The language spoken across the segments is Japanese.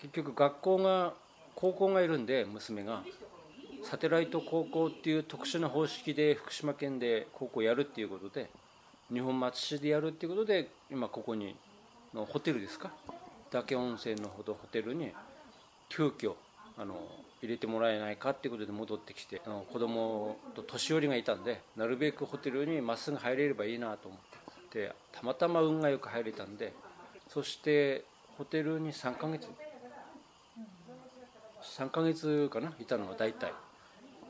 結局学校が高校がいるんで娘が。サテライト高校っていう特殊な方式で福島県で高校やるっていうことで日本松市でやるっていうことで今ここにのホテルですか？岳温泉のほどホテルに急遽あの入れてもらえないかっていうことで戻ってきてあの子供と年寄りがいたんでなるべくホテルにまっすぐ入れればいいなと思ってでたまたま運がよく入れたんでそしてホテルに3ヶ月3ヶ月かないたのが大体。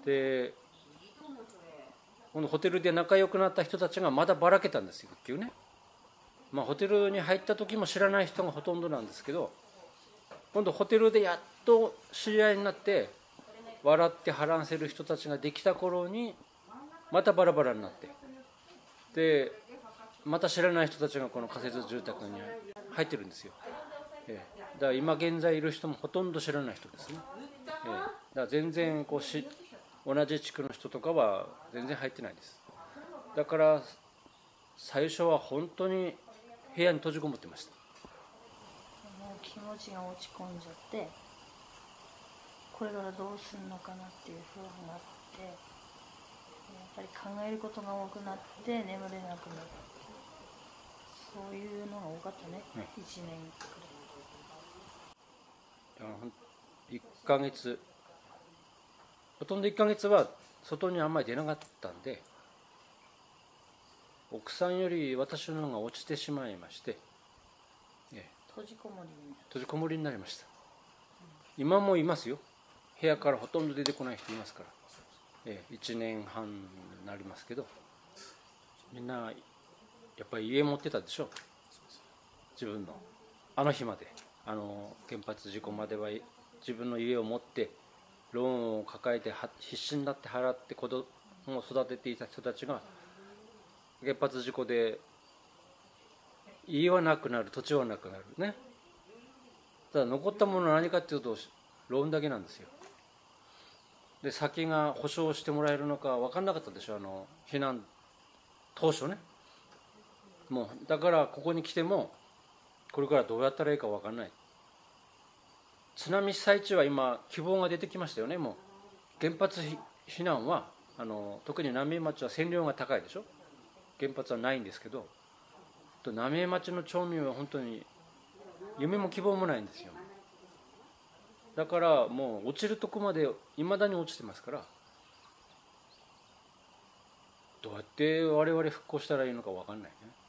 でこのホテルで仲良くなった人たちがまだばらけたんですよ結局ね。まあホテルに入った時も知らない人がほとんどなんですけど今度ホテルでやっと知り合いになって笑って波乱せる人たちができた頃にまたバラバラになってでまた知らない人たちがこの仮設住宅に入ってるんですよ、ええ、だから今現在いる人もほとんど知らない人ですね、ええ、だから全然こうし同じ地区の人とかは全然入ってないです。だから最初は本当に部屋に閉じこもってました。気持ちが落ち込んじゃってこれからどうするのかなっていう不安があってやっぱり考えることが多くなって眠れなくなってそういうのが多かったね、うん、1年くらい。1ヶ月。ほとんど1ヶ月は外にあんまり出なかったんで奥さんより私の方が落ちてしまいまして、え閉じこもりに閉じこもりになりました、今もいますよ。部屋からほとんど出てこない人いますから、ええ、1年半になりますけど。みんなやっぱり家持ってたでしょ自分の。あの日まで。あの原発事故までは自分の家を持ってローンを抱えて必死になって払って子供を育てていた人たちが原発事故で家はなくなる土地はなくなるね。ただ残ったものは何かっていうとローンだけなんですよ。で先が保証してもらえるのか分かんなかったでしょ。あの避難当初ね。もうだからここに来てもこれからどうやったらいいか分かんない。津波被災地は今希望が出てきましたよね。もう原発避難はあの特に浪江町は線量が高いでしょ。原発はないんですけどと浪江町の町民は本当に夢も希望もないんですよ。だからもう落ちるとこまでいまだに落ちてますから。どうやって我々復興したらいいのか分かんないね。